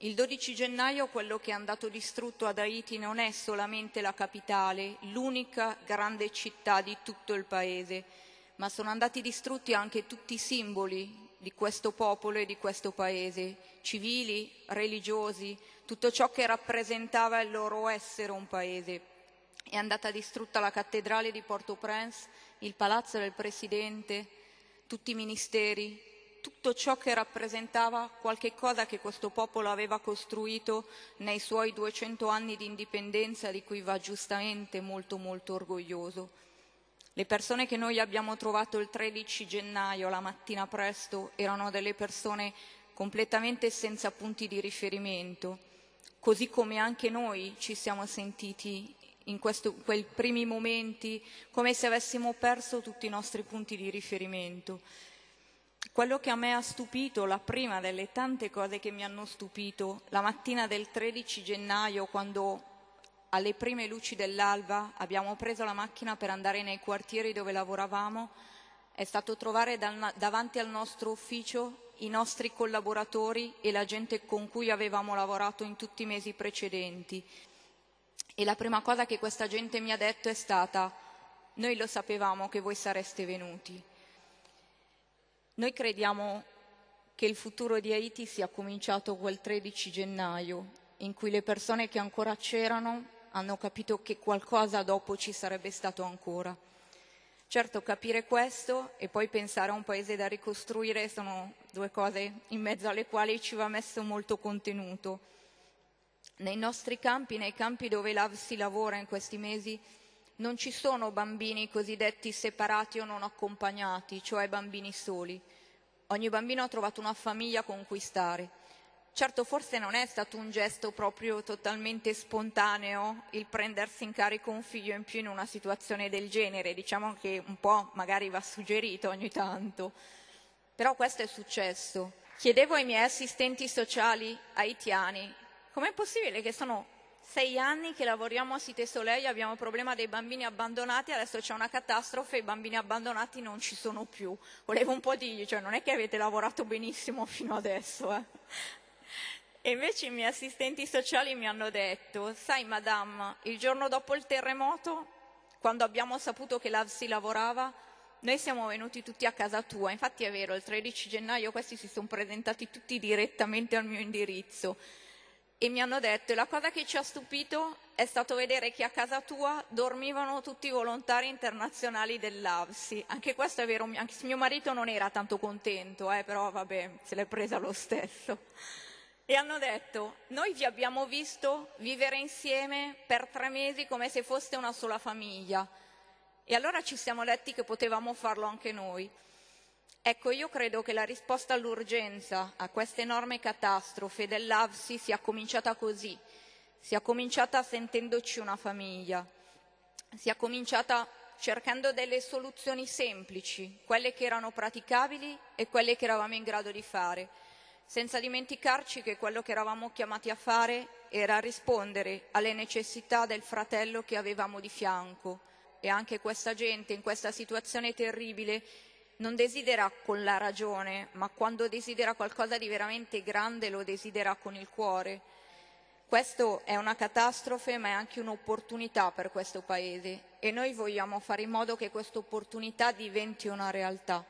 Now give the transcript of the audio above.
Il 12 gennaio quello che è andato distrutto ad Haiti non è solamente la capitale, l'unica grande città di tutto il paese, ma sono andati distrutti anche tutti i simboli di questo popolo e di questo paese, civili, religiosi, tutto ciò che rappresentava il loro essere un paese. È andata distrutta la cattedrale di Port-au-Prince, il palazzo del presidente, tutti i ministeri, tutto ciò che rappresentava qualche cosa che questo popolo aveva costruito nei suoi 200 anni di indipendenza di cui va giustamente molto molto orgoglioso. Le persone che noi abbiamo trovato il 13 gennaio la mattina presto erano delle persone completamente senza punti di riferimento, così come anche noi ci siamo sentiti in questo, quei primi momenti come se avessimo perso tutti i nostri punti di riferimento. Quello che a me ha stupito, la prima delle tante cose che mi hanno stupito, la mattina del 13 gennaio, quando alle prime luci dell'alba abbiamo preso la macchina per andare nei quartieri dove lavoravamo, è stato trovare davanti al nostro ufficio i nostri collaboratori e la gente con cui avevamo lavorato in tutti i mesi precedenti. E la prima cosa che questa gente mi ha detto è stata, noi lo sapevamo che voi sareste venuti. Noi crediamo che il futuro di Haiti sia cominciato quel 13 gennaio, in cui le persone che ancora c'erano hanno capito che qualcosa dopo ci sarebbe stato ancora. Certo, capire questo e poi pensare a un paese da ricostruire sono due cose in mezzo alle quali ci va messo molto contenuto. Nei nostri campi, nei campi dove si lavora in questi mesi, non ci sono bambini cosiddetti separati o non accompagnati, cioè bambini soli. Ogni bambino ha trovato una famiglia con cui stare. Certo, forse non è stato un gesto proprio totalmente spontaneo il prendersi in carico un figlio in più in una situazione del genere, diciamo che un po' magari va suggerito ogni tanto. Però questo è successo. Chiedevo ai miei assistenti sociali haitiani com'è possibile che sono sei anni che lavoriamo a Cité Soleil, abbiamo il problema dei bambini abbandonati, adesso c'è una catastrofe, i bambini abbandonati non ci sono più. Volevo un po' dirgli, cioè non è che avete lavorato benissimo fino adesso. Eh? E invece i miei assistenti sociali mi hanno detto, sai madame, il giorno dopo il terremoto, quando abbiamo saputo che là si lavorava, noi siamo venuti tutti a casa tua. Infatti è vero, il 13 gennaio questi si sono presentati tutti direttamente al mio indirizzo e mi hanno detto, la cosa che ci ha stupito è stato vedere che a casa tua dormivano tutti i volontari internazionali dell'AVSI. Anche questo è vero, anche se mio marito non era tanto contento, eh, però vabbè, se l'è presa lo stesso. E hanno detto, noi vi abbiamo visto vivere insieme per tre mesi come se foste una sola famiglia. E allora ci siamo detti che potevamo farlo anche noi. Ecco, io credo che la risposta all'urgenza a questa enorme catastrofe dell'AVSI sia cominciata così, sia cominciata sentendoci una famiglia, sia cominciata cercando delle soluzioni semplici, quelle che erano praticabili e quelle che eravamo in grado di fare, senza dimenticarci che quello che eravamo chiamati a fare era rispondere alle necessità del fratello che avevamo di fianco. E anche questa gente in questa situazione terribile non desidera con la ragione, ma quando desidera qualcosa di veramente grande lo desidera con il cuore. Questo è una catastrofe, ma è anche un'opportunità per questo Paese e noi vogliamo fare in modo che questa opportunità diventi una realtà.